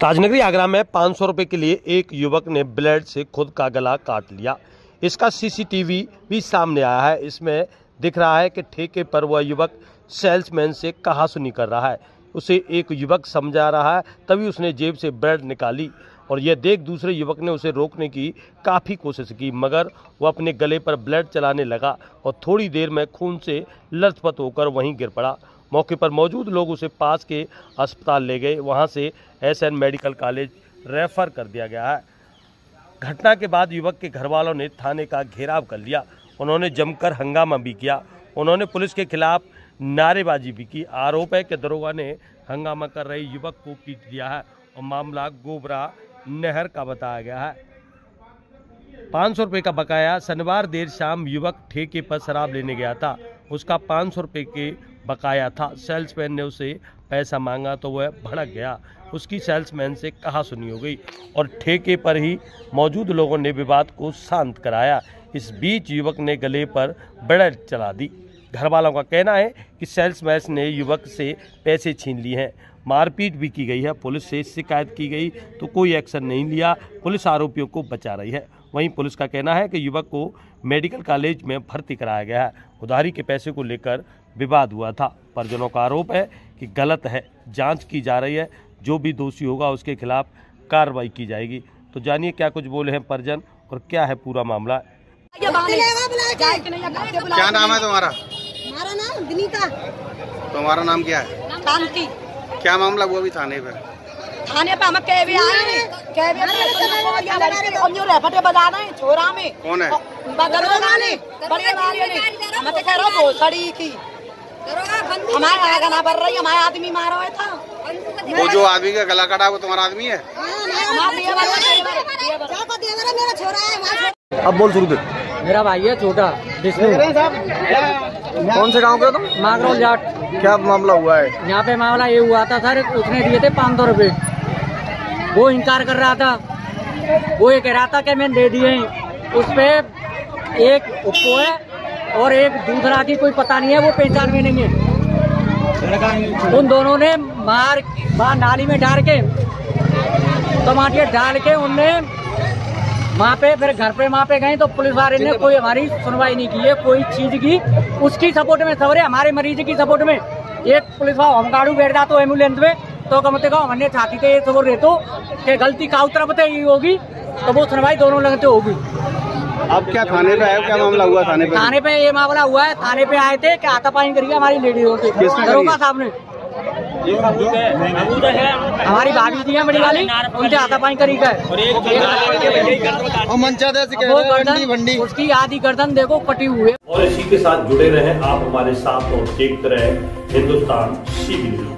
ताजनगरी आगरा में पाँच सौ के लिए एक युवक ने ब्लेड से खुद का गला काट लिया। इसका सीसीटीवी भी सामने आया है। इसमें दिख रहा है कि ठेके पर वह युवक सेल्समैन से कहा सुनी कर रहा है। उसे एक युवक समझा रहा है, तभी उसने जेब से ब्रेड निकाली। और यह देख दूसरे युवक ने उसे रोकने की काफ़ी कोशिश की, मगर वह अपने गले पर ब्लड चलाने लगा और थोड़ी देर में खून से लथपथ होकर वहीं गिर पड़ा। मौके पर मौजूद लोग उसे पास के अस्पताल ले गए। वहाँ से एसएन मेडिकल कॉलेज रेफर कर दिया गया है। घटना के बाद युवक के घर वालों ने थाने का घेराव कर लिया। उन्होंने जमकर हंगामा भी किया। उन्होंने पुलिस के खिलाफ नारेबाजी भी की। आरोप है कि दरोगा ने हंगामा कर रहे युवक को पीट दिया है और मामला गोबरा नहर का बताया गया है। पाँच सौ रुपये का बकाया शनिवार देर शाम युवक ठेके पर शराब लेने गया था। उसका पाँच सौ रुपये के बकाया था। सेल्समैन ने उसे पैसा मांगा तो वह भड़क गया। उसकी सेल्समैन से कहा सुनी हो गई और ठेके पर ही मौजूद लोगों ने विवाद को शांत कराया। इस बीच युवक ने गले पर ब्लेड चला दी। घर वालों का कहना है कि सेल्स सेल्समैन ने युवक से पैसे छीन लिए हैं। मारपीट भी की गई है। पुलिस से शिकायत की गई तो कोई एक्शन नहीं लिया। पुलिस आरोपियों को बचा रही है। वहीं पुलिस का कहना है कि युवक को मेडिकल कॉलेज में भर्ती कराया गया है। उधारी के पैसे को लेकर विवाद हुआ था परिजनों का आरोप है कि गलत है। जाँच की जा रही है। जो भी दोषी होगा, उसके खिलाफ कार्रवाई की जाएगी। तो जानिए क्या कुछ बोले हैं परिजन और क्या है पूरा मामला। क्या नाम है तुम्हारा? हमारा नाम विनीता तुम्हारा नाम क्या है शांति क्या मामला हुआ भी थाने पर थाने पे हम कह भी आए कह भी लड़के बजाना है छोरा में कौन है दरोगा ने बड़े वाले ने मैं तो कह रहा हूँ सड़ी की हमारे आगे ना बढ़ रही हमारे आदमी मारा हुआ था वो जो आदमी का गला कटा वो तुम्हारा आदमी है हमारा देवर है, देवर है, मेरा छोरा है अब बोल शुरू दे मेरा भाई है छोटा विष्णु कौन से गाँव के तुम? मागरोल जाट। क्या मामला हुआ है? यहाँ पे मामला ये हुआ था सर उसने दिए थे पाँच सौ रुपये। वो इनकार कर रहा था। वो ये कह रहा था कि मैंने दे दिए। उस पे एक उपो है और एक दूसरा की कोई पता नहीं है वो पहचान में नहीं है। उन दोनों ने मार मार नाली में डाल के टमाटर डाल के उनने वहाँ पे फिर घर पे वहाँ पे गए तो पुलिस वाले ने कोई हमारी सुनवाई नहीं की है कोई चीज़ की। उसकी सपोर्ट में सवरे हमारे मरीज़ की सपोर्ट में। एक पुलिस वाला होमगार्ड बैठ जाता एंबुलेंस में तो कम से कम हमने छाती थे ये सबर रहतो कि गलती का तरफ़ से ही होगी तो वो सुनवाई दोनों लगते होगी। अब क्या थाने पे है? क्या मामला हुआ थाने पे? थाने पे ये मामला हुआ है थाने पे आए थे क्या हाथापाई करी है हमारी लेडीजों किसने दरोगा साहब ने। हमारी भाभी जी है बड़ी वाली उनसे हाथापाई करी का है और मंचा दे उसकी आधी गर्दन देखो कटी हुए है। और इसी के साथ जुड़े रहे आप हमारे साथ और देखते रहे हिंदुस्तान सीवी न्यूज़।